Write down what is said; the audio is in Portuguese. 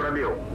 aqui.